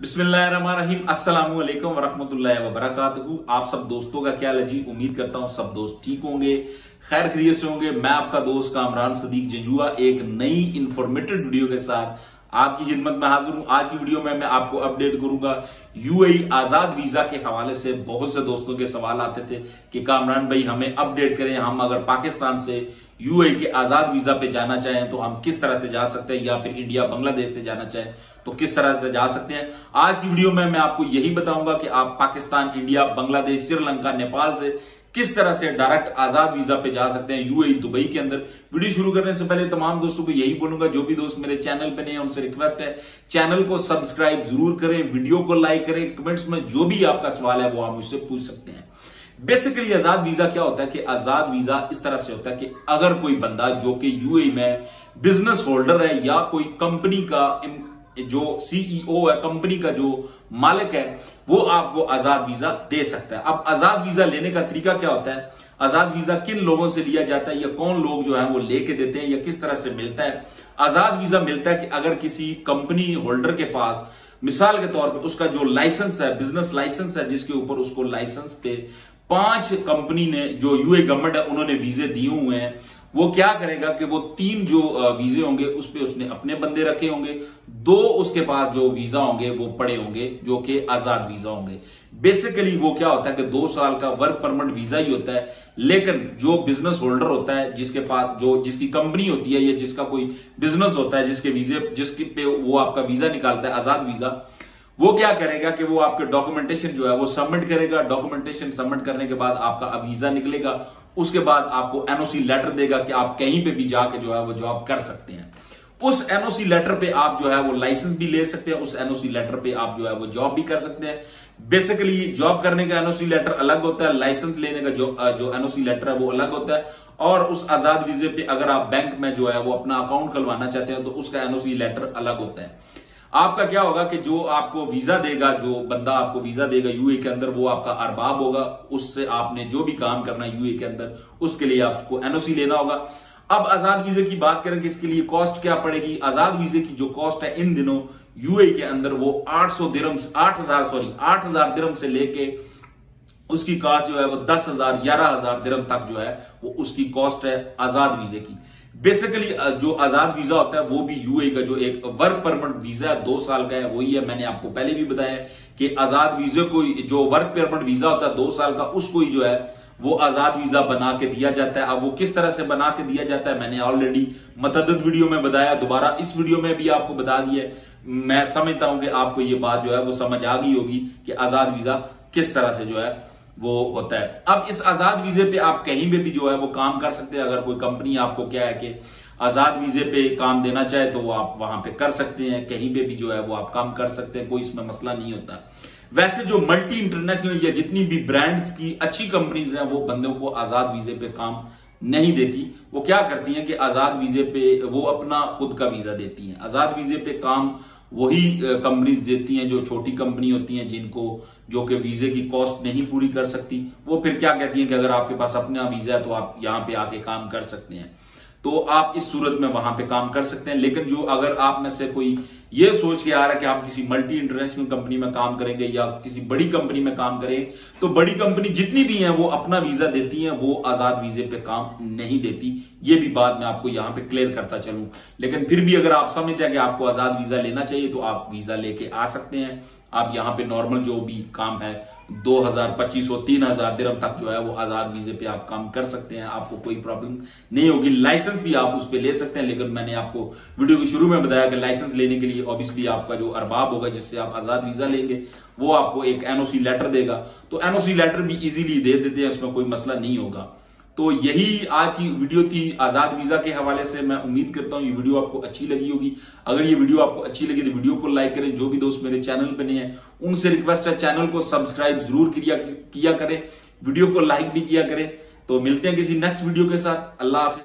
अस्सलाम आप सब दोस्तों का क्या लजी उम्मीद करता हूँ सब दोस्त ठीक होंगे खैर खरीय से होंगे। मैं आपका दोस्त कामरान सदीक जंजुआ, एक नई इंफॉर्मेटिव वीडियो के साथ आपकी खिदमत में हाजिर हूँ। आज की वीडियो में मैं आपको अपडेट करूँगा यूएई आज़ाद वीज़ा के हवाले से। बहुत से दोस्तों के सवाल आते थे कि कामरान भाई, हमें अपडेट करें। हम अगर पाकिस्तान से यूएई के आज़ाद वीज़ा पे जाना चाहें तो हम किस तरह से जा सकते हैं या फिर इंडिया बांग्लादेश से जाना चाहें तो किस तरह से जा सकते हैं। आज की वीडियो में मैं आपको यही बताऊँगा कि आप पाकिस्तान इंडिया बांग्लादेश श्रीलंका नेपाल से किस तरह से डायरेक्ट आज़ाद वीज़ा पे जा सकते हैं यूएई दुबई के अंदर। वीडियो शुरू करने से पहले तमाम दोस्तों को यही बोलूँगा, जो भी दोस्त मेरे चैनल पे नहीं है, उनसे रिक्वेस्ट है चैनल को सब्सक्राइब ज़रूर करें वीडियो को लाइक करें कमेंट्स में जो भी आपका सवाल है वो आप मुझसे पूछ सकते हैं। बेसिकली आज़ाद वीज़ा क्या होता है कि आज़ाद वीज़ा इस तरह से होता है कि अगर कोई बंदा जो कि यूएई में बिज़नेस होल्डर है या कोई कंपनी का जो सीईओ है कंपनी का जो मालिक है, वो आपको आज़ाद वीज़ा दे सकता है। अब आज़ाद वीज़ा लेने का तरीका क्या होता है? आज़ाद वीज़ा किन लोगों से लिया जाता है या कौन लोग जो है वो लेके देते हैं या किस तरह से मिलता है? आज़ाद वीज़ा मिलता है कि अगर किसी कंपनी होल्डर के पास, मिसाल के तौर पे उसका जो लाइसेंस है बिज़नेस लाइसेंस है, जिसके ऊपर उसको लाइसेंस पे पाँच कंपनी ने, जो यूए गवर्नमेंट है, उन्होंने वीजे दिए हुए हैं। वो क्या करेगा कि वो तीन जो वीजे होंगे, उस पर उसने अपने बंदे रखे होंगे। दो उसके पास जो वीज़ा होंगे, वो पड़े होंगे, जो कि आज़ाद वीज़ा होंगे। बेसिकली वो क्या होता है कि दो साल का वर्क परमिट वीज़ा ही होता है। लेकिन जो बिज़नेस होल्डर होता है, जिसके पास जो, जिसकी कंपनी होती है, या जिसका कोई बिज़नेस होता है, जिसके वीजे, जिसके पे वो आपका वीज़ा निकालता है, आज़ाद वीज़ा वो क्या करेगा कि वो आपके डॉक्यूमेंटेशन जो है, वो सबमिट करेगा। डॉक्यूमेंटेशन सबमिट करने के बाद आपका वीज़ा निकलेगा। उसके बाद आपको एनओसी लेटर देगा कि आप कहीं पे भी जाके जो है, वो जॉब कर सकते हैं। उस एनओसी लेटर पे आप जो है, वो लाइसेंस भी ले सकते हैं। उस एनओसी लेटर पे आप जो है, वो जॉब भी कर सकते हैं। बेसिकली जॉब करने का एनओसी लेटर अलग होता है। लाइसेंस लेने का जो जो एनओसी लेटर है, वो अलग होता है। और उस आज़ाद वीजे पे अगर आप बैंक में जो है, वो अपना अकाउंट खुलवाना चाहते हैं तो उसका एनओसी लेटर अलग होता है। आपका क्या होगा कि जो आपको वीज़ा देगा, जो बंदा आपको वीज़ा देगा यूए के अंदर, वो आपका अरबाब होगा। उससे आपने जो भी काम करना यूए के अंदर, उसके लिए आपको एनओसी लेना होगा। अब आज़ाद वीजे की बात करें कि इसके लिए कॉस्ट क्या पड़ेगी? आज़ाद वीजे की जो कॉस्ट है इन दिनों यूए के अंदर, वो 800 सौ दिरम आठ हज़ार, सॉरी, आठ हज़ार दिरम से लेके उसकी कॉस्ट जो है वो दस हज़ार, ग्यारह हज़ार दिरम तक जो है, वो उसकी कॉस्ट है आज़ाद वीजे की। बेसिकली जो आज़ाद वीज़ा होता है, वो भी यूए का जो एक वर्क परमिट वीज़ा है, दो साल का है, वही है, मैंने आपको पहले भी बताया कि आज़ाद वीजे को जो वर्क परमिट वीज़ा होता है, दो साल का, उसको ही जो है, वो आज़ाद वीज़ा बना के दिया जाता है। अब वो किस तरह से बना के दिया जाता है, मैंने ऑलरेडी मतद वीडियो में बताया, दोबारा इस वीडियो में भी आपको बता दिया मैं समझता हूँ कि आपको ये बात जो है, वो समझ आ गई होगी कि आज़ाद वीज़ा किस तरह से जो है वो होता है। अब इस आज़ाद वीजे पे आप कहीं पे भी जो है वो काम कर सकते हैं। अगर कोई कंपनी आपको क्या है कि आज़ाद वीजे पे काम देना चाहे तो वो आप वहाँ पे कर सकते हैं। कहीं पे भी जो है वो आप काम कर सकते हैं। कोई इसमें मसला नहीं होता। वैसे जो मल्टी इंटरनेशनल या जितनी भी ब्रांड्स की अच्छी कंपनीज़ हैं, वो बंदों को आज़ाद वीजे पे काम नहीं देती। वो क्या करती हैं कि आज़ाद वीजे पे वो अपना खुद का वीज़ा देती हैं। आज़ाद वीजे पे काम वही कंपनीज़ देती हैं, जो छोटी कंपनी होती हैं, जिनको, जो कि वीजे की कॉस्ट नहीं पूरी कर सकती। वो फिर क्या कहती हैं कि अगर आपके पास अपना वीज़ा है तो आप यहाँ पे आके काम कर सकते हैं। तो आप इस सूरत में वहाँ पे काम कर सकते हैं, लेकिन जो अगर आप में से कोई ये सोच के आ रहा है कि आप किसी मल्टी इंटरनेशनल कंपनी में काम करेंगे या किसी बड़ी कंपनी में काम करें तो बड़ी कंपनी जितनी भी है, वो अपना वीज़ा देती है, वो आज़ाद वीजे पे काम नहीं देती। ये भी बात मैं आपको यहाँ पे क्लियर करता चलूँ। लेकिन फिर भी अगर आप समझते हैं कि आपको आज़ाद वीज़ा लेना चाहिए तो आप वीज़ा लेके आ सकते हैं। आप यहाँ पे नॉर्मल जो भी काम है, दो हज़ार पच्चीस सौ तीन हज़ार दिरम तक जो है वो आज़ाद वीजे पे आप काम कर सकते हैं, आपको कोई प्रॉब्लम नहीं होगी। लाइसेंस भी आप उस पर ले सकते हैं, लेकिन मैंने आपको वीडियो के शुरू में बताया कि लाइसेंस लेने के लिए ऑब्वियसली आपका जो अरबाब होगा, जिससे आप आज़ाद वीज़ा लेंगे, वो आपको एक एनओसी लेटर देगा। तो एनओसी लेटर भी इजीली दे देते हैं, उसमें कोई मसला नहीं होगा। तो यही आज की वीडियो थी आज़ाद वीज़ा के हवाले से। मैं उम्मीद करता हूँ ये वीडियो आपको अच्छी लगी होगी। अगर ये वीडियो आपको अच्छी लगी तो वीडियो को लाइक करें। जो भी दोस्त मेरे चैनल पे नहीं है उनसे रिक्वेस्ट है चैनल को सब्सक्राइब ज़रूर किया, किया करें। वीडियो को लाइक भी किया करें। तो मिलते हैं किसी नेक्स्ट वीडियो के साथ। अल्लाह हाफिज।